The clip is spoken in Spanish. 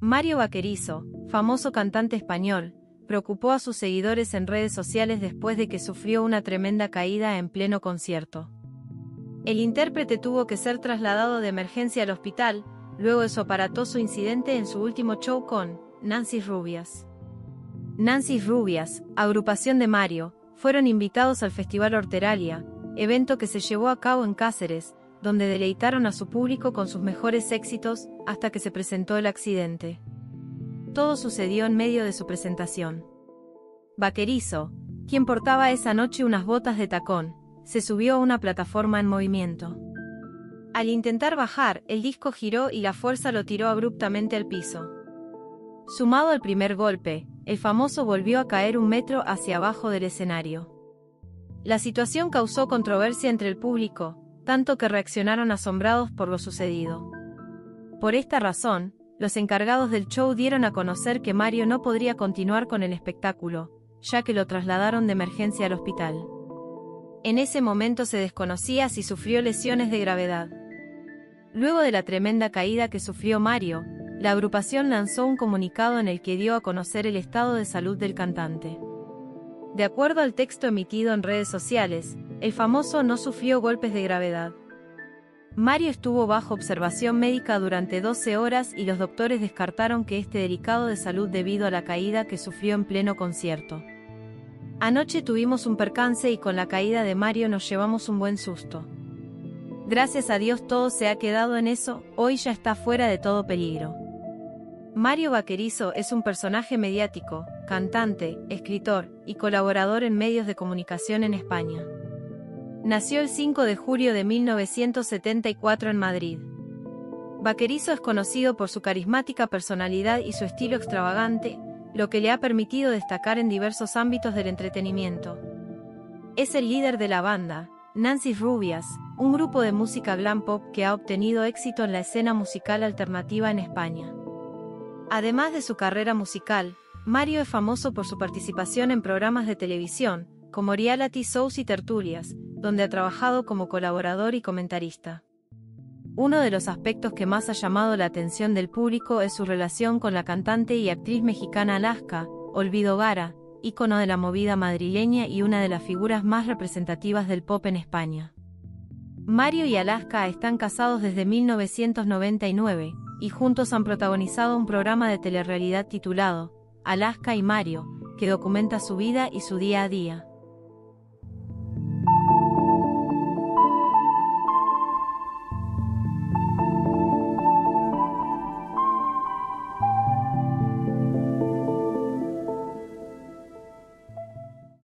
Mario Vaquerizo, famoso cantante español, preocupó a sus seguidores en redes sociales después de que sufrió una tremenda caída en pleno concierto. El intérprete tuvo que ser trasladado de emergencia al hospital, luego de su aparatoso incidente en su último show con Nancy Rubias. Nancy Rubias, agrupación de Mario, fueron invitados al Festival Horteralia, evento que se llevó a cabo en Cáceres, donde deleitaron a su público con sus mejores éxitos hasta que se presentó el accidente. Todo sucedió en medio de su presentación. Vaquerizo, quien portaba esa noche unas botas de tacón, se subió a una plataforma en movimiento. Al intentar bajar, el disco giró y la fuerza lo tiró abruptamente al piso. Sumado al primer golpe, el famoso volvió a caer un metro hacia abajo del escenario. La situación causó controversia entre el público, tanto que reaccionaron asombrados por lo sucedido. Por esta razón, los encargados del show dieron a conocer que Mario no podría continuar con el espectáculo, ya que lo trasladaron de emergencia al hospital. En ese momento se desconocía si sufrió lesiones de gravedad. Luego de la tremenda caída que sufrió Mario, la agrupación lanzó un comunicado en el que dio a conocer el estado de salud del cantante. De acuerdo al texto emitido en redes sociales, el famoso no sufrió golpes de gravedad. Mario estuvo bajo observación médica durante 12 horas y los doctores descartaron que esté delicado de salud debido a la caída que sufrió en pleno concierto. Anoche tuvimos un percance y con la caída de Mario nos llevamos un buen susto. Gracias a Dios todo se ha quedado en eso, hoy ya está fuera de todo peligro. Mario Vaquerizo es un personaje mediático, cantante, escritor y colaborador en medios de comunicación en España. Nació el 5 de julio de 1974 en Madrid. Vaquerizo es conocido por su carismática personalidad y su estilo extravagante, lo que le ha permitido destacar en diversos ámbitos del entretenimiento. Es el líder de la banda, Nancy Rubias, un grupo de música glam pop que ha obtenido éxito en la escena musical alternativa en España. Además de su carrera musical, Mario es famoso por su participación en programas de televisión, como reality shows y tertulias, donde ha trabajado como colaborador y comentarista. Uno de los aspectos que más ha llamado la atención del público es su relación con la cantante y actriz mexicana Alaska, Olvido Gara, ícono de la movida madrileña y una de las figuras más representativas del pop en España. Mario y Alaska están casados desde 1999, y juntos han protagonizado un programa de telerrealidad titulado Alaska y Mario, que documenta su vida y su día a día.